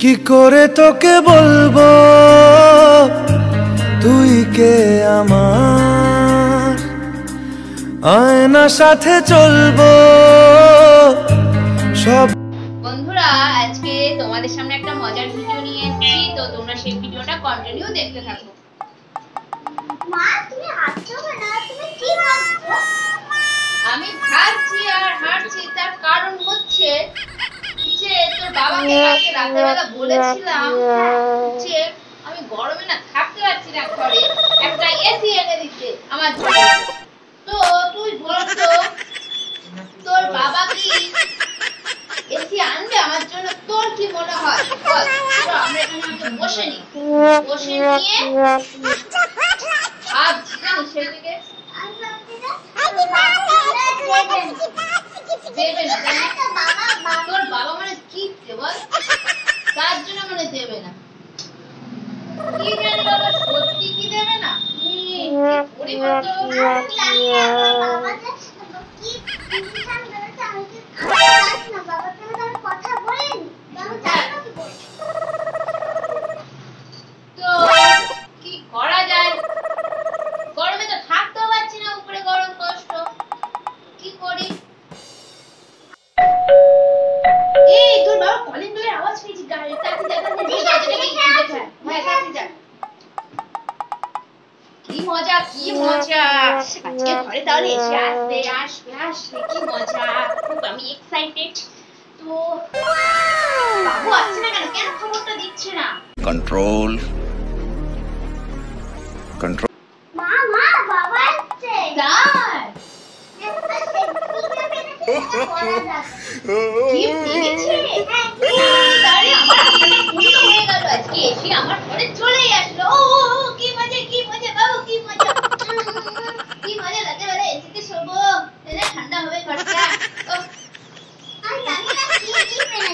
কি করে তোকে বলব? তুই কে আমার? আয়না সাথে চলবো। সব বন্ধুরা আজকে তোমাদের সামনে একটা মজার ভিডিও নিয়ে এসেছি। তো তোমরা সেই ভিডিওটা কন্টিনিউ দেখতে থাকো। মা তুমি হাঁটছো বাবাকে কালকে রাতেরবেলা বলেছিলাম যে আমি গরমে না থাকতে পারছি না ঘরে একটা এসি এনে দিতে আমার তো তুই বল তো তোর বাবা কি এসি আনবে আমার জন্য তোর কি মনে হয় বল আমরা এখানে বসে নি বসে নিয়ে ভাবছি জানিস সেদিকে দেবে না তাই না? তো বাবা বাবা তোর বাবা মানে কিপটে বল তার জন্য মানে দেবে না। কি জানি বাবা সত্যি কি দেবে না? পরিবর্তন কি মজা আজকে ঘরে তাহলে এসে আসবে আসবে আসবে কি মজা খুব আমি এক্সাইটেড তো বাবু আসছে না কেন কেন খবরটা দিচ্ছে না control control মা মা বাবা আসছে আমার ঘরে চলেই আসলো ও ও, ও, কি মজা কি মজা বাবু কি মজা কি মজা লাগে বলে এসিতে শোবো তাহলে ঠান্ডা হবে ঘরটা ও, আমি জানি না কি কি পেরেছে হ্যাঁ? বড় না ছোট ছোট gift, বড় gift না মা তোমার বাবা বলেছে চোখ বন্ধ করে থাকো ও, চোখ বন্ধ করে থাকতে হবে এ আবার কি আরে ঠিক আছে তাহলে চোখটাই বন্ধ করি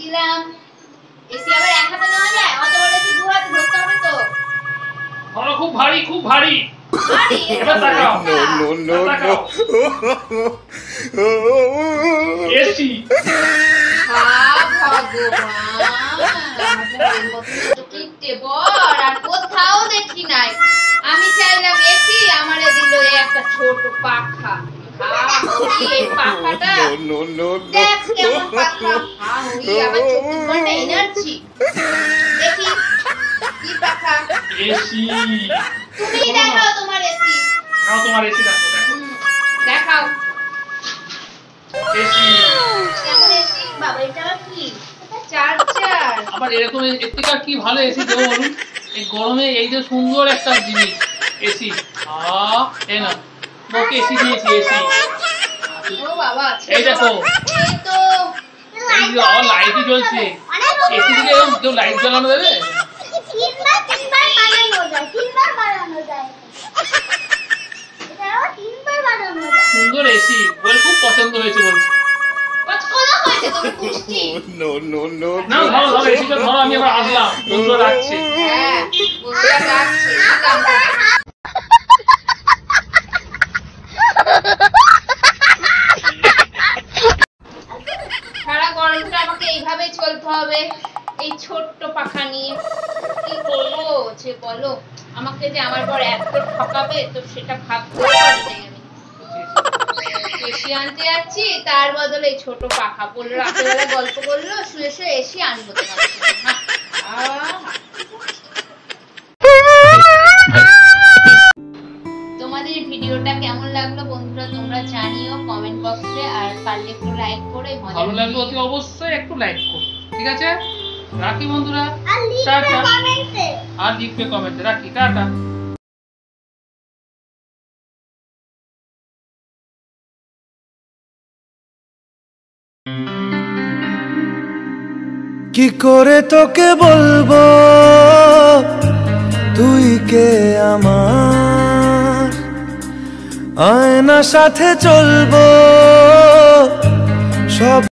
দিলাম। এসি আবার এক হাতে নেওয়া যায়? অত বড় এসি দু হাতে ধরতে হবে তো। ধরো খুব ভারী খুব ভারী। এবার তাকাও। এসি আর কোথাও দেখি নাই। আমি চাইলাম এসি আমারে দিল একটা ছোট পাখা। পাখাটা। দেখ কেমন পাখা। হরি আবার চব্বিশ ঘণ্টা এনার্জি দেখি কি পাখা? এসি। তুমি দেখাও তোমার এসি। নাও তোমার এসি দেখো দেখো। দেখাও। এসি। কেমন এসি? বাবা এটা কি? আবার এরকম এর থেকে কি ভালো এসি দেবো বলুন? এই গরমে এই যে সুন্দর একটা জিনিস এসি। আ না ওকে এসি দিয়েছি এসি। ও বাবা এই দেখো। এই তো এই যে আমার লাইটই জ্বলছে এসি থেকে কেউ লাইট জ্বালানো দেবে? তিনবার তিনবার বানানো যায় তিনবার বানানো যায়। এটাও তিনবার বানানো যায়। সুন্দর এসি বলে খুব পছন্দ হয়েছে বলছে। আমি আবার আসলাম রাখছে। হ্যাঁ রাখছে আমাকে এইভাবে চলতে হবে। এই ছোট্ট পাখা নিয়ে। কি করব যে বলো, আমাকে যে আমার এত ঠকাবে, তো সেটা ভাবতে পারি আমি। এসি আনতে যাচ্ছি, তার বদলে এই ছোট পাখা বলল রাত্রেবেলা গল্প করল, শুয়ে শুয়ে এসি আনব তোমার অবশ্যই একটু লাইক করো ঠিক আছে? রাখি বন্ধুরা টাটা। আর লিখবে কমেন্টে রাখি টাটা। কি করে তোকে বলব? তুই কে আমার? আয়না সাথে চলবো। সব